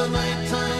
the night time.